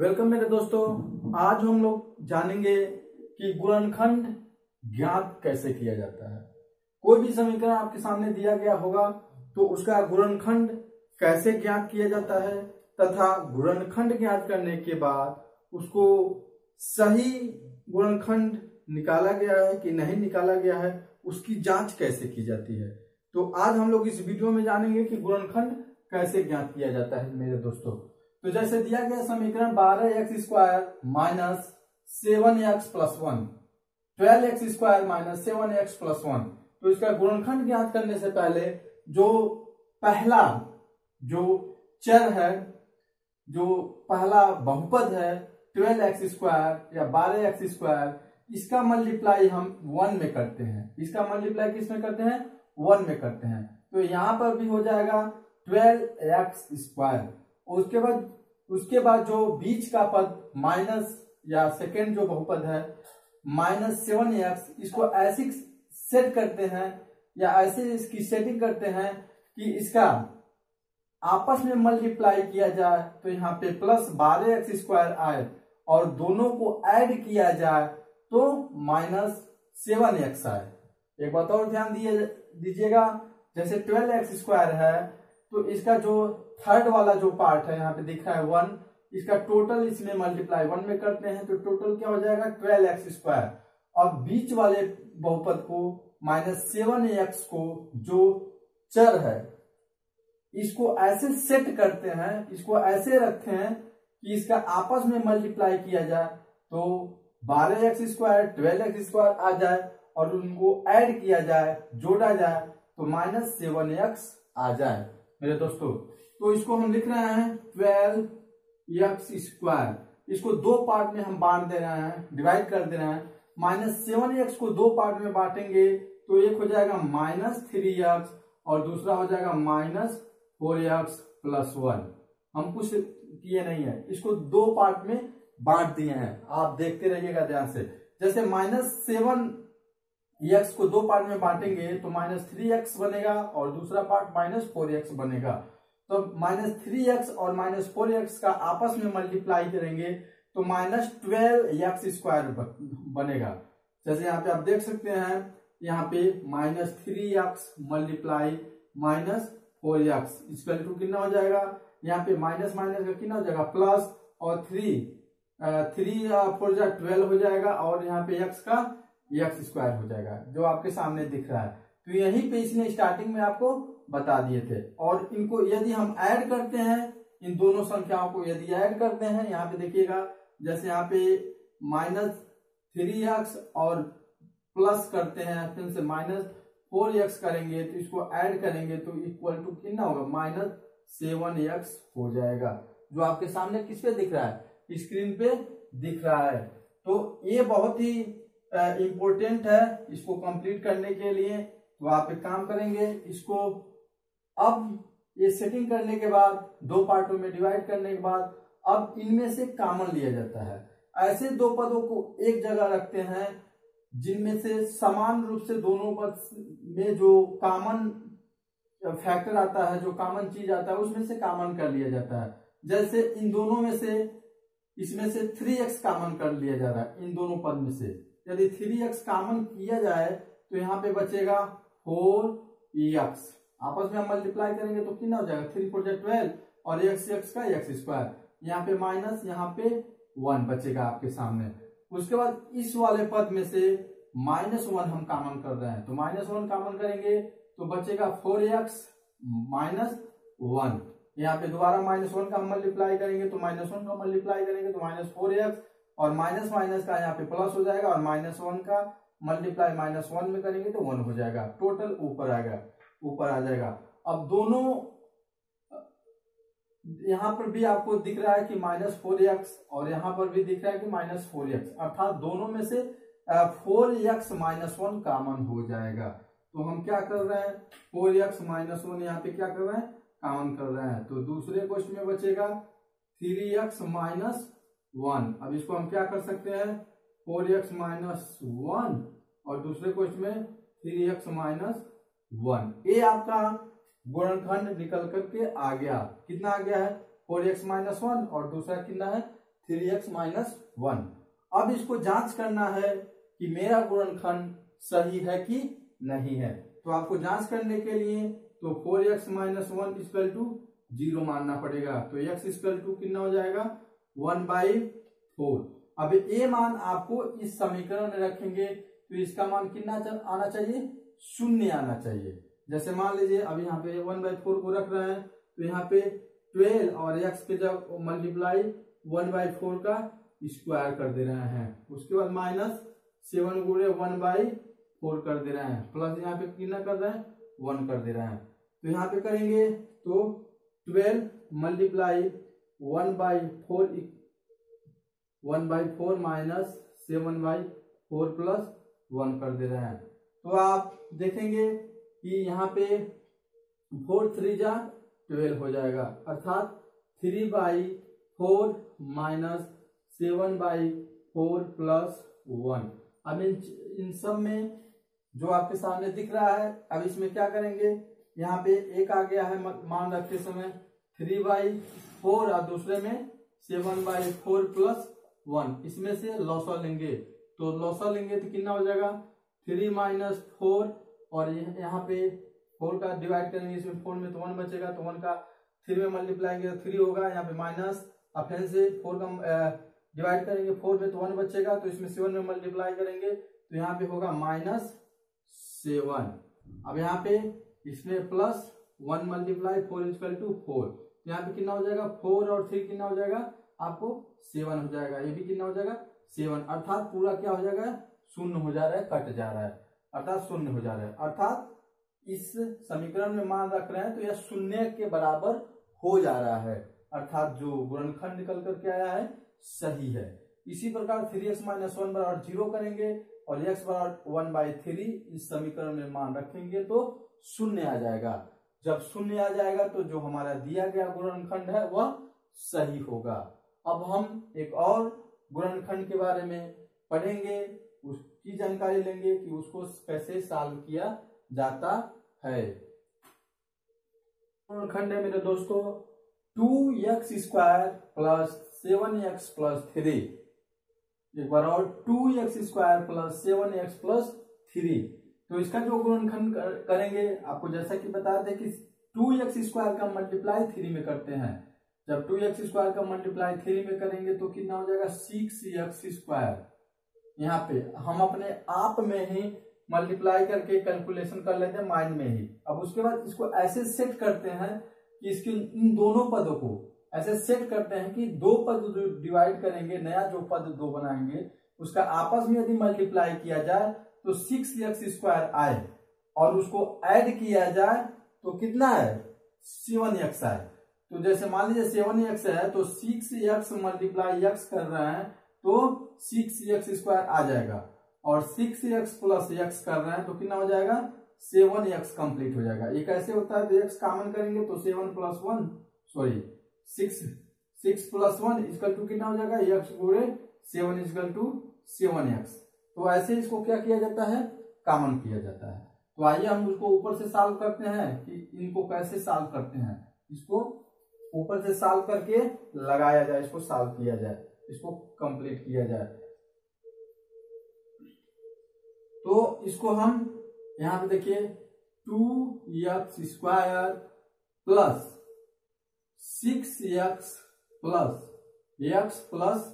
Welcome मेरे दोस्तों, आज हम लोग जानेंगे कि गुणनखंड ज्ञात कैसे किया जाता है। कोई भी समीकरण आपके सामने दिया गया होगा तो उसका गुणनखंड कैसे ज्ञात किया जाता है तथा गुणनखंड ज्ञात करने के बाद उसको सही गुणनखंड निकाला गया है कि नहीं निकाला गया है, उसकी जाँच कैसे की जाती है। तो आज हम लोग इस वीडियो में जानेंगे कि गुणनखंड कैसे ज्ञात किया जाता है मेरे दोस्तों। तो जैसे दिया गया समीकरण बारह x square minus seven x plus one twelve x square minus seven x plus one तो इसका गुणनखंड ज्ञात करने से पहले जो पहला, जो चर है, जो पहला बहुपद है ट्वेल्व एक्स स्क्वायर या बारह एक्स स्क्वायर इसका मल्टीप्लाई हम वन में करते हैं। इसका मल्टीप्लाई किसमें करते हैं? वन में करते हैं। तो यहाँ पर भी हो जाएगा ट्वेल्व एक्स स्क्वायर उसके बाद उसके बाद जो बीच का पद माइनस या सेकेंड जो बहुपद है माइनस सेवन एक्स इसको ऐसी सेट करते हैं, या ऐसे इसकी सेटिंग करते हैं कि इसका आपस में मल्टीप्लाई किया जाए तो यहाँ पे प्लस बारह एक्स स्क्वायर आए, और दोनों को ऐड किया जाए तो माइनस सेवन एक्स आए। एक बात और ध्यान दिए, दीजिएगा, जैसे ट्वेल्व एक्स स्क्वायर है तो इसका जो थर्ड वाला जो पार्ट है, यहाँ पे दिख रहा है वन इसका टोटल इसमें मल्टीप्लाई वन में करते हैं तो टोटल क्या हो जाएगा? ट्वेल्व एक्स स्क्वायर और बीच वाले बहुपद को माइनस सेवन एक्स को जो चर है, इसको ऐसे सेट करते हैं, इसको ऐसे रखते हैं कि इसका आपस में मल्टीप्लाई किया जाए तो बारह x square twelve x square आ जाए और उनको ऐड किया जाए, जोड़ा जाए तो माइनस सेवन एक्स आ जाए। मेरे दोस्तों तो इसको हम लिख रहे हैं ट्वेल्व एक्स स्क्वायर इसको दो पार्ट में हम बांट दे रहे हैं डिवाइड कर दे रहे हैं. माइनस सेवन एक्स को दो पार्ट में बांटेंगे तो एक हो जाएगा माइनस थ्री एक्स और दूसरा हो जाएगा minus four x plus one हम कुछ किए नहीं है। इसको दो पार्ट में बांट दिए हैं। आप देखते रहिएगा ध्यान से। जैसे माइनस सेवन एक्स को दो पार्ट में बांटेंगे तो माइनस थ्री एक्स बनेगा और दूसरा पार्ट माइनस फोर एक्स बनेगा। तो माइनस थ्री एक्स और माइनस फोर एक्स का आपस में मल्टीप्लाई करेंगे तो माइनस ट्वेल्व एक्स स्क्वायर बनेगा। जैसे यहाँ पे आप देख सकते हैं, यहाँ पे minus three x multiply minus four x equal to कितना हो जाएगा? यहाँ पे माइनस माइनस का कितना हो जाएगा? प्लस और थ्री थ्री फोर जा ट्वेल्व हो जाएगा और यहाँ पे एक्स का एक्स स्क्वायर हो जाएगा, जो आपके सामने दिख रहा है। तो यहीं पे इसने स्टार्टिंग में आपको बता दिए थे। और इनको यदि हम ऐड करते हैं, इन दोनों संख्याओं को यदि ऐड करते हैं, यहाँ पे देखिएगा, जैसे यहाँ पे माइनस थ्री एक्स और प्लस करते हैं, फिर से माइनस फोर एक्स करेंगे तो इसको ऐड करेंगे तो इक्वल टू कितना होगा? माइनस सेवन एक्स हो जाएगा। जो आपके सामने किस पे दिख रहा है? स्क्रीन पे दिख रहा है। तो ये बहुत ही इम्पोर्टेंट है इसको कंप्लीट करने के लिए। तो आप एक काम करेंगे, इसको अब ये सेटिंग करने के बाद, दो पार्टों में डिवाइड करने के बाद, अब इनमें से कॉमन लिया जाता है। ऐसे दो पदों को एक जगह रखते हैं, जिनमें से समान रूप से दोनों पद में जो कॉमन फैक्टर आता है, जो कॉमन चीज़ आता है, उसमें से कॉमन कर लिया जाता है। जैसे इन दोनों में से, इसमें से थ्री एक्स कॉमन कर लिया जा रहा है, इन दोनों पद में से। यदि थ्री एक्स कॉमन किया जाए तो यहाँ पे बचेगा फोर एक्स आपस में हम मल्टीप्लाई करेंगे तो कितना हो जाएगा? थ्री फोर ट्वेल्व और एक्स एक्स का एक्स स्क्वायर यहाँ पे माइनस यहाँ पे वन बचेगा आपके सामने. उसके बाद इस वाले पद में से माइनस वन हम कॉमन कर रहे हैं. तो माइनस वन कॉमन करेंगे तो बचेगा फोर एक्स माइनस वन यहाँ पे दोबारा माइनस वन का मल्टीप्लाई करेंगे तो माइनस वन का मल्टीप्लाई करेंगे तो माइनस फोर एक्स और माइनस माइनस का यहाँ पे प्लस हो जाएगा और माइनस वन का मल्टीप्लाई माइनस वन में करेंगे तो वन हो जाएगा. टोटल ऊपर आएगा ऊपर आ जाएगा। अब दोनों, यहाँ पर भी आपको दिख रहा है कि माइनस फोर एक्स और यहाँ पर भी दिख रहा है कि माइनस फोर एक्स अर्थात दोनों में से four x minus one common हो जाएगा। तो हम क्या कर रहे हैं? फोर एक्स माइनस वन यहाँ पे क्या कर रहे हैं? कॉमन कर रहे हैं। तो दूसरे क्वेश्चन में बचेगा। थ्री एक्स माइनस वन अब इसको हम क्या कर सकते हैं? फोर एक्स माइनस वन और दूसरे क्वेश्चन में थ्री एक्स माइनस वन। ये आपका गुणनखंड निकल करके आ गया। कितना आ गया है? फोर एक्स माइनस वन और दूसरा कितना है? Three x minus one. अब इसको जाँच करना है कि मेरा गुणनखंड सही है कि नहीं है। तो आपको जाँच करने के लिए तो four x minus one equal to zero मानना पड़ेगा। तो एक्स इक्वल टू कितना हो जाएगा? One by four. अब ए मान आपको इस समीकरण में रखेंगे। तो इसका मान कितना आना चाहिए? शून्य आना चाहिए। जैसे मान लीजिए, अब यहाँ पे वन बाई फोर को रख रहे हैं तो यहाँ पे ट्वेल्व और एक्स पे जब मल्टीप्लाई वन बाई फोर का स्क्वायर कर दे रहे हैं, उसके बाद माइनस सेवन गुड़े वन बाई फोर कर दे रहे हैं प्लस यहाँ पे कितना कर रहे हैं? वन कर दे रहे हैं। तो यहाँ पे करेंगे तो twelve multiply one by four one by four minus seven by four plus one कर दे रहे हैं। तो आप देखेंगे कि यहाँ पे फोर थ्री जा ट्वेल्व हो जाएगा। अर्थात three by four minus seven by four plus one अब इन इन सब में जो आपके सामने दिख रहा है, अब इसमें क्या करेंगे? यहाँ पे एक आ गया है मान रखते समय थ्री बाई फोर और दूसरे में seven by four plus one इसमें से लौसा लेंगे। तो लौसा लेंगे तो कितना हो जाएगा? थ्री माइनस फोर, और यहाँ पे फोर का डिवाइड करेंगे, इसमें फोर में तो वन बचेगा तो वन का थ्री में मल्टीप्लाई तो थ्री होगा, यहाँ पे माइनस अब फिर से फोर का डिवाइड करेंगे फोर में तो वन बचेगा तो इसमें सेवन में मल्टीप्लाई करेंगे तो यहाँ पे होगा माइनस सेवन अब यहाँ पे इसमें plus one multiply four equal to four यहाँ पे कितना हो जाएगा? फोर और थ्री कितना हो जाएगा? आपको सेवन हो जाएगा, ये भी कितना हो जाएगा? सेवन अर्थात पूरा क्या हो जाएगा? शून्य हो जा रहा है, कट जा रहा है। अर्थात शून्य हो जा रहा है। अर्थात इस समीकरण में मान रख रहे हैं तो यह शून्य के बराबर हो जा रहा है। अर्थात जो गुणनखंड निकल करके आया है, सही है। इसी प्रकार थ्री एक्स माइनस वन बराबर ज़ीरो करेंगे और एक्स बराबर वन बाई थ्री इस समीकरण में मान रखेंगे तो शून्य आ जाएगा। जब शून्य आ जाएगा तो जो हमारा दिया गया गुणनखंड है, वह सही होगा। अब हम एक और गुणनखंड के बारे में पढ़ेंगे। उसकी जानकारी लेंगे कि उसको कैसे सॉल्व किया जाता है। गुणनखंड है मेरे दोस्तों, two x square plus seven x plus three. एक बार और, two x square plus seven x plus three. तो इसका जो गुणनखंड करेंगे, आपको जैसा कि बताते कि टू एक्स स्क्वायर का मल्टीप्लाई थ्री में करते हैं। जब टू एक्स स्क्वायर का मल्टीप्लाई थ्री में करेंगे तो कितना हो जाएगा, सिक्स एक्स स्क्वायर। यहाँ पे हम अपने आप में ही मल्टीप्लाई करके कैलकुलेशन कर लेते हैं माइंड में ही। अब उसके बाद इसको ऐसे सेट करते हैं कि इसके इन दोनों पदों को ऐसे सेट करते हैं कि दो पद डिवाइड करेंगे, नया जो पद दो बनाएँगे, उसका आपस में यदि मल्टीप्लाई किया जाए तो सिक्स एक्स स्क्वायर आए। और उसको ऐड किया जाए तो कितना है? सेवन एक्स आए। तो जैसे मान लीजिए सेवन एक्स है तो सिक्स एक्स मल्टीप्लाई एक्स कर रहे हैं तो सिक्स एक्स स्क्वायर आ जाएगा। और सिक्स एक्स प्लस एक्स कर रहे हैं तो कितना हो जाएगा? सेवन एक्स कंप्लीट हो जाएगा। ये कैसे होता है? तो एक्स कॉमन करेंगे तो seven plus one sorry six six plus one equal to कितना हो जाएगा? एक्स गुड़े seven equal to seven x तो ऐसे इसको क्या किया जाता है? कॉमन किया जाता है। तो आइए हम उसको ऊपर से सॉल्व करते हैं कि इनको कैसे सॉल्व करते हैं। इसको ऊपर से सॉल्व करके लगाया जाए, इसको सॉल्व किया जाए। इसको कंप्लीट किया जाए। तो इसको हम यहाँ पे देखिए two x square plus six x plus x plus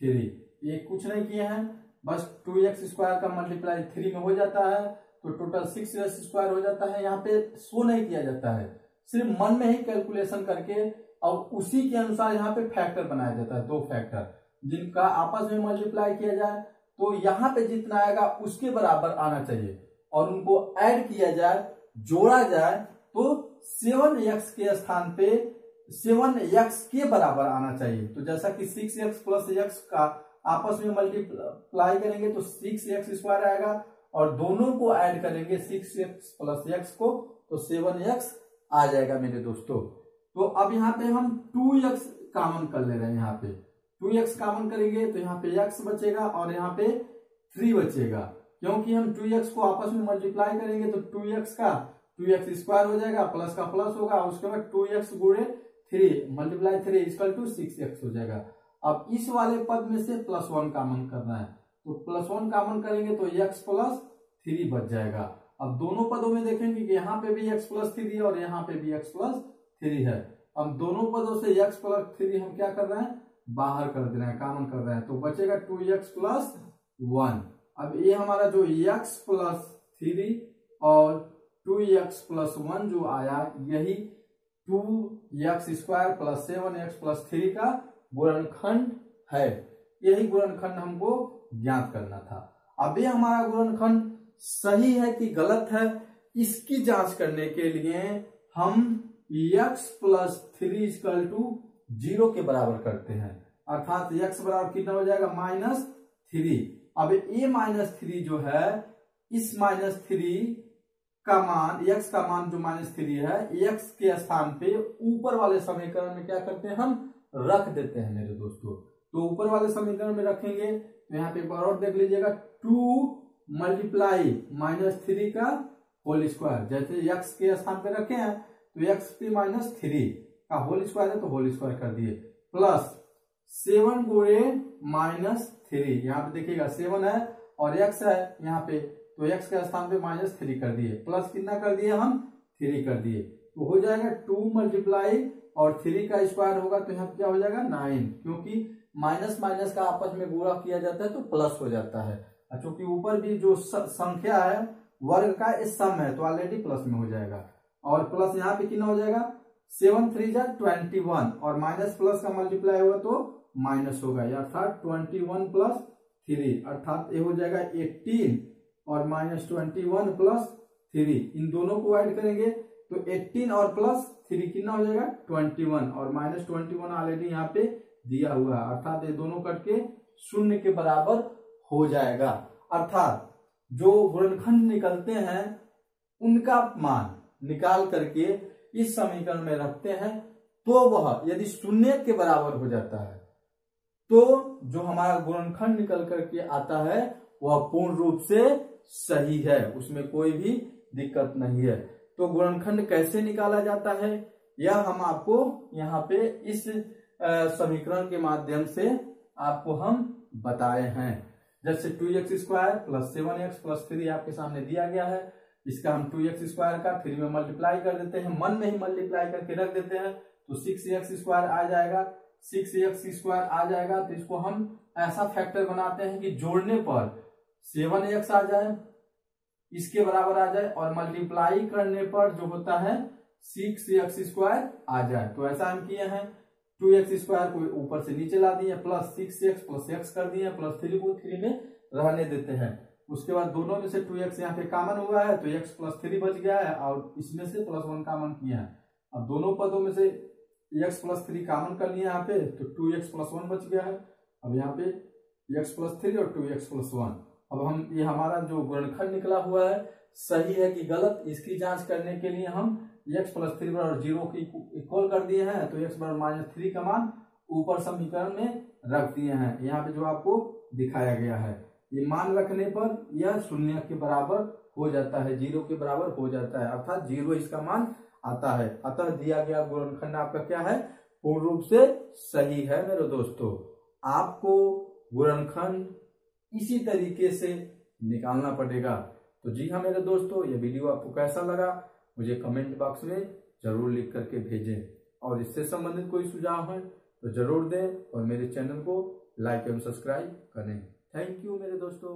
three ये कुछ नहीं किए हैं, बस टू एक्स स्क्वायर का मल्टीप्लाई थ्री में हो जाता है तो टोटल सिक्स एक्स स्क्वायर हो जाता है। यहाँ पे शो नहीं किया जाता है। सिर्फ़ मन में ही कैलकुलेशन करके और उसी के अनुसार यहाँ पे फैक्टर बनाया जाता है, दो फैक्टर जिनका आपस में मल्टीप्लाई किया जाए तो यहाँ पे जितना आएगा उसके बराबर आना चाहिए। और उनको ऐड किया जाए, जोड़ा जाए तो सेवन एक्स के स्थान पे सेवन एक्स के बराबर आना चाहिए। तो जैसा कि सिक्स एक्स प्लस एक्स का आपस में मल्टीप्लाई करेंगे तो सिक्स एक्स स्क्वायर आएगा। और दोनों को ऐड करेंगे सिक्स एक्स प्लस एक्स को तो सेवन एक्स आ जाएगा मेरे दोस्तों। तो अब यहाँ पे हम टू एक्स कॉमन कर ले रहे हैं यहाँ पे। टू एक्स कॉमन करेंगे तो यहाँ पे एक्स बचेगा और यहाँ पे थ्री बचेगा। क्योंकि हम टू एक्स को आपस में मल्टीप्लाई करेंगे तो टू एक्स का टू एक्स स्क्वायर हो जाएगा प्लस का प्लस होगा उसके बाद टू एक्स गुड़े three multiply three equal to six x हो जाएगा। अब इस वाले पद में से प्लस वन कामन करना है। तो प्लस वन कामन करेंगे तो एक्स प्लस थ्री बच जाएगा। अब दोनों पदों में देखेंगे कि यहाँ पे भी एक्स प्लस थ्री और यहाँ पे भी एक्स प्लस थ्री है। अब दोनों पदों से एक्स प्लस थ्री हम क्या कर रहे हैं? बाहर कर दे रहे हैं कामन कर रहे हैं। तो बचेगा टू एक्स प्लस वन अब ये हमारा जो एक्स प्लस थ्री और टू एक्स प्लस वन जो आया, यही two x square plus seven x plus three का गुणनखंड है। यही गुणनखंड हमको ज्ञात करना था। अब ये हमारा गुणनखंड सही है कि गलत है? इसकी जाँच करने के लिए हम x plus three equal to zero के बराबर करते हैं। अर्थात x बराबर कितना हो जाएगा? माइनस थ्री अब ए माइनस थ्री जो है, इस माइनस थ्री का मान, x का मान जो माइनस थ्री है, x के स्थान पे ऊपर वाले समीकरण में क्या करते हैं हम? रख देते हैं मेरे दोस्तों। तो ऊपर वाले समीकरण में रखेंगे तो यहाँ पे एक बार और देख लीजिएगा। टू मल्टीप्लाई माइनस थ्री का होल स्क्वायर जैसे x के स्थान पे रखे हैं तो एक्स पी माइनस थ्री का होल स्क्वायर है तो होल स्क्वायर कर दिए। प्लस सेवन गुणे माइनस थ्री यहाँ पे देखिएगा सेवन है और एक्स है यहाँ पे। तो एक्स के स्थान पे माइनस थ्री कर दिए। प्लस कितना कर दिए हम? थ्री कर दिए। तो हो जाएगा टू मल्टीप्लाई और थ्री का स्क्वायर होगा तो यहाँ क्या हो जाएगा? नाइन क्योंकि माइनस माइनस का आपस में गुणा किया जाता है तो प्लस हो जाता है। चूँकि ऊपर भी जो संख्या है, वर्ग का इस सम है तो ऑलरेडी प्लस में हो जाएगा। और प्लस यहाँ पे कितना हो जाएगा? सेवन थ्री जा ट्वेंटी वन और माइनस प्लस का मल्टीप्लाई होगा तो माइनस होगा। अर्थात ट्वेंटी वन प्लस थ्री अर्थात ये हो जाएगा एटीन और minus twenty one plus three इन दोनों को ऐड करेंगे तो एट्टीन और प्लस थ्री कितना हो जाएगा? ट्वेंटी वन और माइनस ट्वेंटी वन ऑलरेडी यहाँ पे दिया हुआ है। अर्थात ये दोनों करके शून्य के बराबर हो जाएगा। अर्थात जो गुणनखंड निकलते हैं, उनका मान निकाल करके इस समीकरण में रखते हैं तो वह यदि शून्य के बराबर हो जाता है तो जो हमारा गुणनखंड निकल करके आता है, वह पूर्ण रूप से सही है, उसमें कोई भी दिक्कत नहीं है। तो गुणनखंड कैसे निकाला जाता है? यह हम आपको यहाँ पे इस समीकरण के माध्यम से आपको हम बताए हैं। जैसे two x square plus seven x plus three आपके सामने दिया गया है। इसका हम टू एक्स स्क्वायर का थ्री में मल्टीप्लाई कर देते हैं, मन में ही मल्टीप्लाई करके रख देते हैं तो सिक्स एक्स स्क्वायर आ जाएगा। सिक्स एक्स स्क्वायर आ जाएगा तो इसको हम ऐसा फैक्टर बनाते हैं कि जोड़ने पर सेवन एक्स आ जाए, इसके बराबर आ जाए और मल्टीप्लाई करने पर जो होता है सिक्स एक्स स्क्वायर आ जाए। तो ऐसा हम किए हैं। टू एक्स स्क्वायर को ऊपर से नीचे ला दिए plus six x plus x कर दिए प्लस थ्री को थ्री में रहने देते हैं। उसके बाद दोनों में से टू एक्स यहाँ पे कॉमन हुआ है तो एक्स प्लस थ्री बच गया है और इसमें से प्लस वन कॉमन किया है। अब दोनों पदों में से एक्स प्लस थ्री कॉमन कर लिया यहाँ पे तो टू एक्स प्लस वन बच गया है। अब यहाँ पे एक्स प्लस थ्री और टू एक्स प्लस वन अब हम, ये हमारा जो गुणनखंड निकला हुआ है, सही है कि गलत, इसकी जाँच करने के लिए हम एक्स प्लस थ्री बराबर ज़ीरो की इक्वल कर दिए हैं तो एक्स बराबर माइनस थ्री का मान ऊपर समीकरण में रख दिए हैं। यहाँ पे जो आपको दिखाया गया है। ये मान रखने पर यह शून्य के बराबर हो जाता है, ज़ीरो के बराबर हो जाता है। अर्थात ज़ीरो इसका मान आता है। अतः दिया गया गुणनखंड आपका क्या है? पूर्ण रूप से सही है मेरे दोस्तों। आपको गुणनखंड इसी तरीके से निकालना पड़ेगा। तो जी हाँ मेरे दोस्तों, ये वीडियो आपको कैसा लगा? मुझे कमेंट बॉक्स में ज़रूर लिख करके भेजें। और इससे संबंधित कोई सुझाव है तो ज़रूर दें और मेरे चैनल को लाइक एवं सब्सक्राइब करें। थैंक यू मेरे दोस्तों।